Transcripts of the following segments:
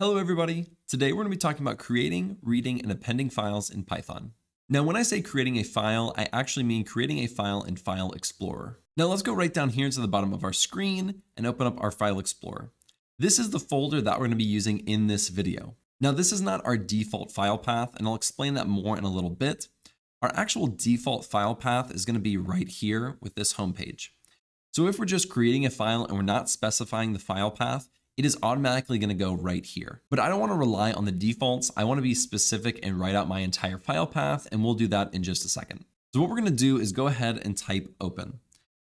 Hello everybody! Today we're going to be talking about creating, reading, and appending files in Python. Now when I say creating a file, I actually mean creating a file in File Explorer. Now let's go right down here to the bottom of our screen and open up our File Explorer. This is the folder that we're going to be using in this video. Now this is not our default file path, and I'll explain that more in a little bit. Our actual default file path is going to be right here with this homepage. So if we're just creating a file and we're not specifying the file path, it is automatically going to go right here. But I don't want to rely on the defaults. I want to be specific and write out my entire file path, and we'll do that in just a second. So what we're going to do is go ahead and type open.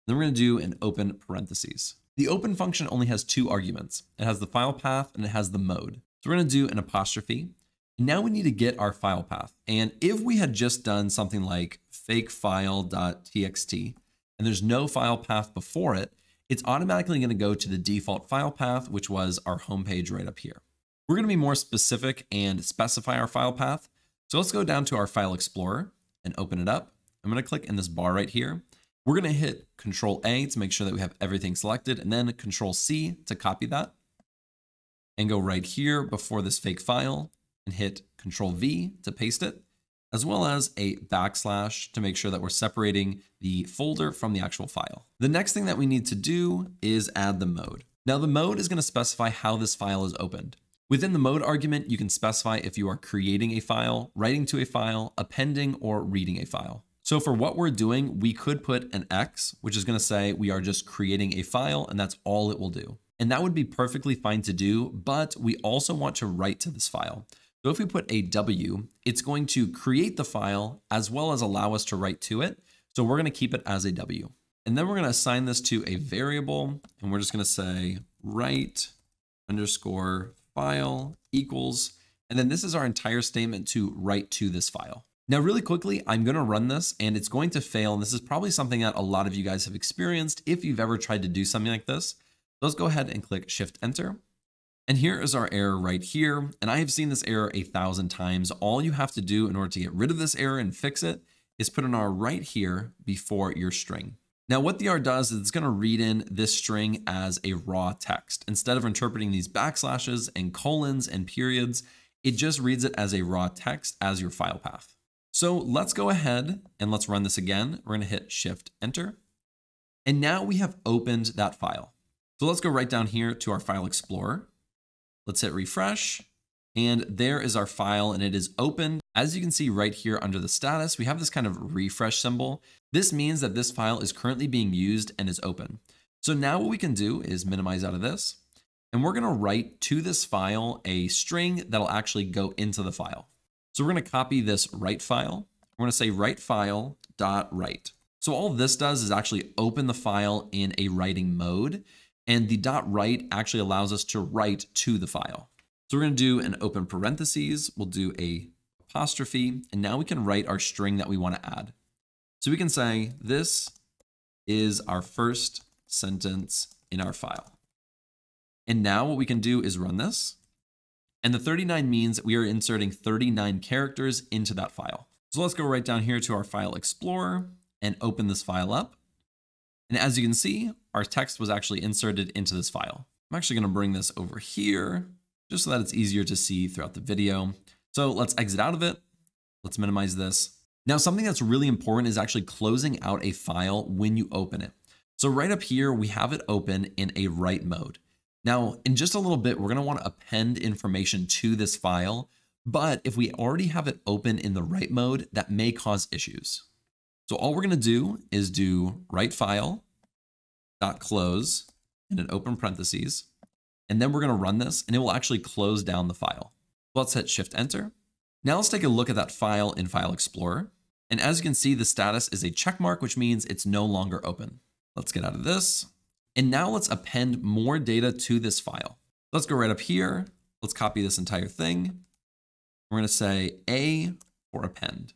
Then we're going to do an open parentheses. The open function only has two arguments. It has the file path and it has the mode. So we're going to do an apostrophe. And now we need to get our file path. And if we had just done something like fake fakefile.txt and there's no file path before it, it's automatically going to go to the default file path, which was our homepage right up here. We're going to be more specific and specify our file path. So let's go down to our File Explorer and open it up. I'm going to click in this bar right here. We're going to hit Control A to make sure that we have everything selected and then Control C to copy that and go right here before this fake file and hit Control V to paste it as well as a backslash to make sure that we're separating the folder from the actual file. The next thing that we need to do is add the mode. Now the mode is going to specify how this file is opened. Within the mode argument, you can specify if you are creating a file, writing to a file, appending, or reading a file. So for what we're doing, we could put an X, which is going to say we are just creating a file and that's all it will do. And that would be perfectly fine to do, but we also want to write to this file. So if we put a W, it's going to create the file as well as allow us to write to it. So we're going to keep it as a W. And then we're going to assign this to a variable, and we're just going to say write underscore file equals, and then this is our entire statement to write to this file. Now, really quickly, I'm going to run this and it's going to fail. And this is probably something that a lot of you guys have experienced if you've ever tried to do something like this. Let's go ahead and click Shift Enter. And here is our error right here. And I have seen this error a thousand times. All you have to do in order to get rid of this error and fix it is put an R right here before your string. Now what the R does is it's going to read in this string as a raw text. Instead of interpreting these backslashes and colons and periods, it just reads it as a raw text as your file path. So let's go ahead and let's run this again. We're going to hit Shift Enter. And now we have opened that file. So let's go right down here to our File Explorer. Let's hit refresh. And there is our file and it is opened. As you can see right here under the status, we have this kind of refresh symbol. This means that this file is currently being used and is open. So now what we can do is minimize out of this. And we're going to write to this file a string that'll actually go into the file. So we're going to copy this write file. We're going to say write file dot write. So all this does is actually open the file in a writing mode. And the dot write actually allows us to write to the file. So we're going to do an open parentheses. We'll do a apostrophe. And now we can write our string that we want to add. So we can say this is our first sentence in our file. And now what we can do is run this. And the 39 means we are inserting 39 characters into that file. So let's go right down here to our file explorer and open this file up. And as you can see, our text was actually inserted into this file. I'm actually going to bring this over here just so that it's easier to see throughout the video. So let's exit out of it. Let's minimize this. Now, something that's really important is actually closing out a file when you open it. So right up here, we have it open in a write mode. Now, in just a little bit, we're going to want to append information to this file. But if we already have it open in the write mode, that may cause issues. So all we're going to do is do write file dot close in an open parentheses, and then we're going to run this and it will actually close down the file. Let's hit shift enter. Now let's take a look at that file in File Explorer. And as you can see, the status is a check mark, which means it's no longer open. Let's get out of this. And now let's append more data to this file. Let's go right up here. Let's copy this entire thing. We're going to say A for append.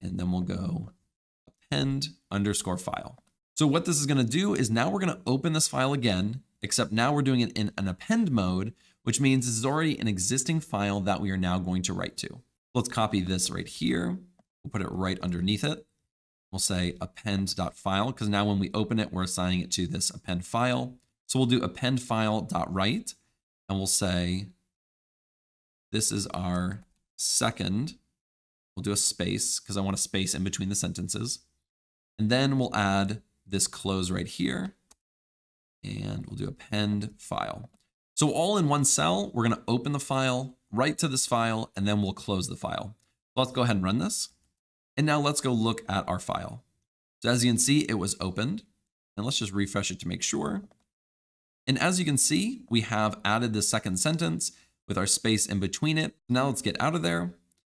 And then we'll go append underscore file. So what this is going to do is now we're going to open this file again, except now we're doing it in an append mode, which means this is already an existing file that we are now going to write to. Let's copy this right here. We'll put it right underneath it. We'll say append.file because now when we open it, we're assigning it to this append file. So we'll do append file.write and we'll say this is our second. We'll do a space because I want a space in between the sentences. And then we'll add this close right here. And we'll do append file. So all in one cell, we're going to open the file, write to this file, and then we'll close the file. Let's go ahead and run this. And now let's go look at our file. So as you can see, it was opened. And let's just refresh it to make sure. And as you can see, we have added the second sentence with our space in between it. Now let's get out of there.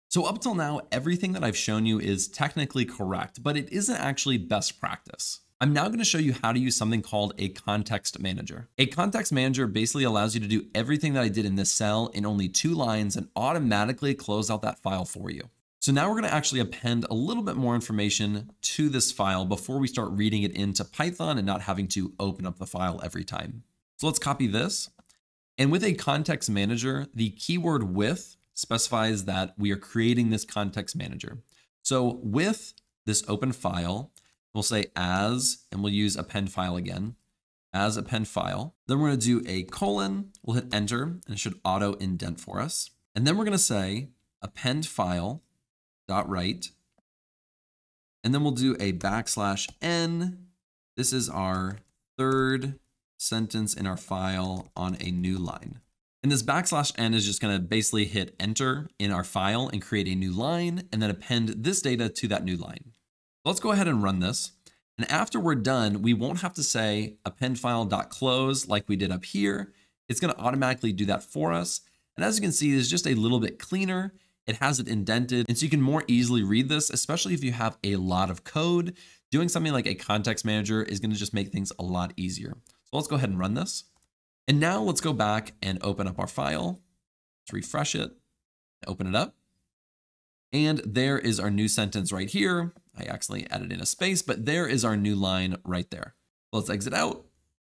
So up till now, everything that I've shown you is technically correct, but it isn't actually best practice. I'm now going to show you how to use something called a context manager. A context manager basically allows you to do everything that I did in this cell in only two lines and automatically close out that file for you. So now we're going to actually append a little bit more information to this file before we start reading it into Python and not having to open up the file every time. So let's copy this. And with a context manager, the keyword with specifies that we are creating this context manager. So with this open file, We'll say as, and we'll use append file again, as append file. Then we're going to do a colon. We'll hit enter, and it should auto indent for us. And then we're going to say append file dot write. And then we'll do a backslash n. This is our third sentence in our file on a new line. And this backslash n is just going to basically hit enter in our file and create a new line and then append this data to that new line. Let's go ahead and run this. And after we're done, we won't have to say append file.close like we did up here. It's going to automatically do that for us. And as you can see, it's just a little bit cleaner. It has it indented, and so you can more easily read this, especially if you have a lot of code. Doing something like a context manager is going to just make things a lot easier. So let's go ahead and run this. And now let's go back and open up our file. Let's refresh it, open it up. And there is our new sentence right here. I accidentally added in a space, but there is our new line right there. Let's exit out.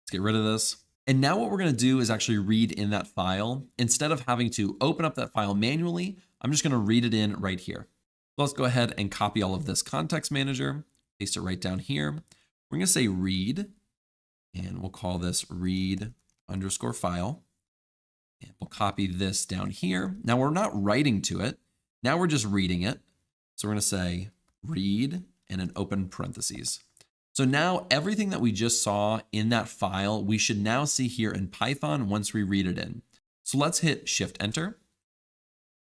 Let's get rid of this. And now what we're going to do is actually read in that file. Instead of having to open up that file manually, I'm just going to read it in right here. Let's go ahead and copy all of this context manager, paste it right down here. We're going to say read, and we'll call this read underscore file. And we'll copy this down here. Now we're not writing to it. Now we're just reading it. So we're going to say read and an open parentheses. So now everything that we just saw in that file, we should now see here in Python once we read it in. So let's hit shift enter.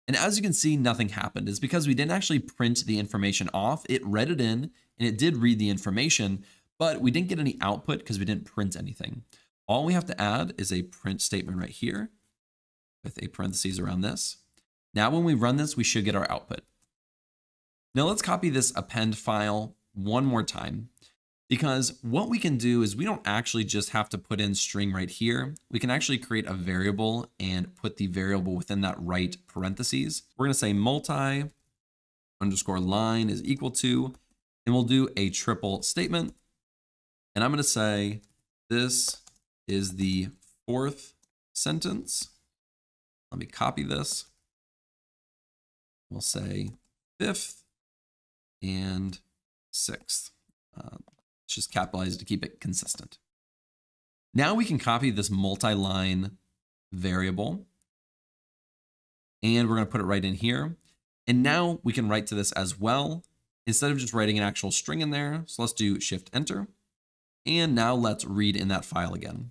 And as you can see, nothing happened. It's because we didn't actually print the information off. It read it in and it did read the information, but we didn't get any output because we didn't print anything. All we have to add is a print statement right here with a parentheses around this. Now when we run this, we should get our output. Now let's copy this append file one more time because what we can do is we don't actually just have to put in string right here. We can actually create a variable and put the variable within that right parentheses. We're going to say multi underscore line is equal to, and we'll do a triple statement. And I'm going to say this is the fourth sentence. Let me copy this. We'll say fifth and sixth. Uh, just capitalized to keep it consistent. Now we can copy this multi-line variable and we're going to put it right in here. And now we can write to this as well instead of just writing an actual string in there. So let's do shift enter. And now let's read in that file again.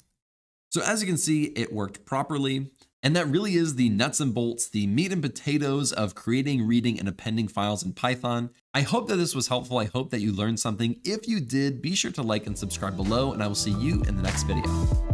So as you can see, it worked properly. And that really is the nuts and bolts, the meat and potatoes of creating, reading, and appending files in Python. I hope that this was helpful. I hope that you learned something. If you did, be sure to like and subscribe below, and I will see you in the next video.